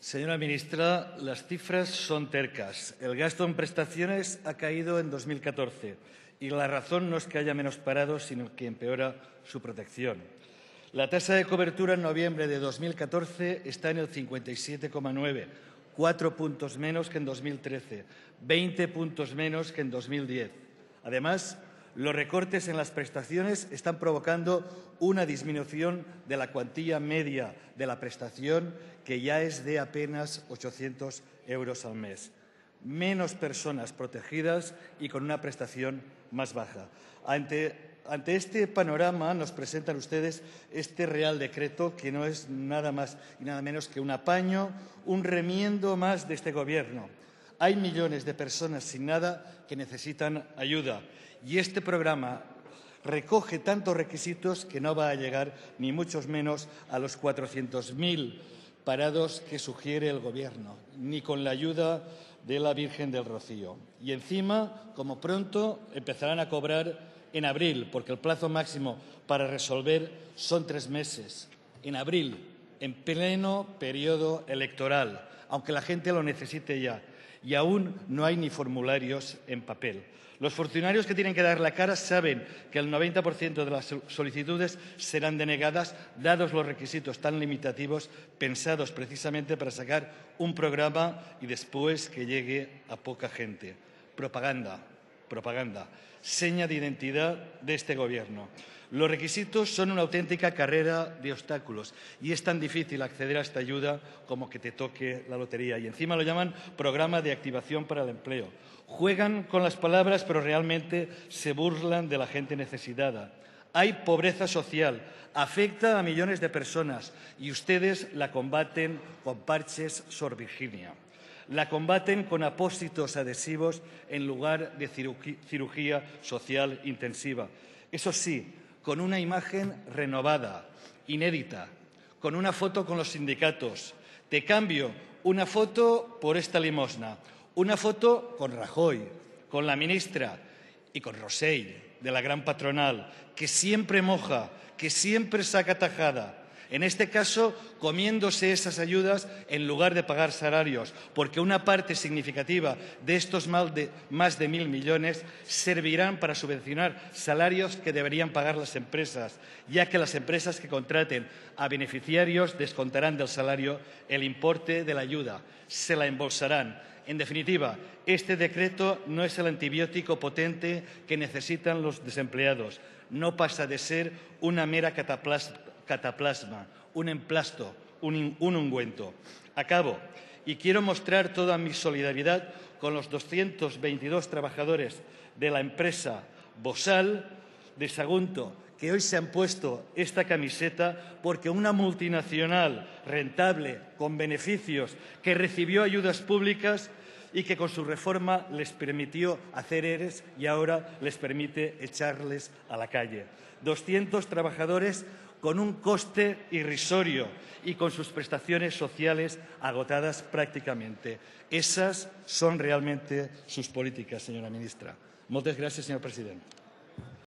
Señora ministra, las cifras son tercas. El gasto en prestaciones ha caído en 2014 y la razón no es que haya menos parados, sino que empeora su protección. La tasa de cobertura en noviembre de 2014 está en el 57,9, cuatro puntos menos que en 2013, 20 puntos menos que en 2010. Además, los recortes en las prestaciones están provocando una disminución de la cuantía media de la prestación, que ya es de apenas 800 euros al mes. Menos personas protegidas y con una prestación más baja. Ante, este panorama nos presentan ustedes este Real Decreto, que no es nada más y nada menos que un apaño, un remiendo más de este Gobierno. Hay millones de personas sin nada que necesitan ayuda y este programa recoge tantos requisitos que no va a llegar ni mucho menos a los 400.000 parados que sugiere el Gobierno, ni con la ayuda de la Virgen del Rocío. Y encima, como pronto, empezarán a cobrar en abril, porque el plazo máximo para resolver son tres meses. En abril, en pleno periodo electoral, aunque la gente lo necesite ya. Y aún no hay ni formularios en papel. Los funcionarios que tienen que dar la cara saben que el 90% de las solicitudes serán denegadas, dados los requisitos tan limitativos pensados precisamente para sacar un programa y después que llegue a poca gente. Propaganda, propaganda, seña de identidad de este Gobierno. Los requisitos son una auténtica carrera de obstáculos y es tan difícil acceder a esta ayuda como que te toque la lotería. Y encima lo llaman programa de activación para el empleo. Juegan con las palabras, pero realmente se burlan de la gente necesitada. Hay pobreza social, afecta a millones de personas y ustedes la combaten con parches Sor Virginia. La combaten con apósitos adhesivos en lugar de cirugía social intensiva. Eso sí, con una imagen renovada, inédita, con una foto con los sindicatos. Te cambio una foto por esta limosna, una foto con Rajoy, con la ministra y con Rosell, de la gran patronal, que siempre moja, que siempre saca tajada en este caso, comiéndose esas ayudas en lugar de pagar salarios, porque una parte significativa de estos más de mil millones servirán para subvencionar salarios que deberían pagar las empresas, ya que las empresas que contraten a beneficiarios descontarán del salario el importe de la ayuda, se la embolsarán. En definitiva, este decreto no es el antibiótico potente que necesitan los desempleados. No pasa de ser una mera cataplasma cataplasma, un emplasto, un, un ungüento. Acabo y quiero mostrar toda mi solidaridad con los 222 trabajadores de la empresa Bosal de Sagunto, que hoy se han puesto esta camiseta porque una multinacional rentable, con beneficios, que recibió ayudas públicas y que con su reforma les permitió hacer ERES y ahora les permite echarles a la calle. 200 trabajadores con un coste irrisorio y con sus prestaciones sociales agotadas prácticamente. Esas son realmente sus políticas, señora ministra. Muchas gracias, señor presidente.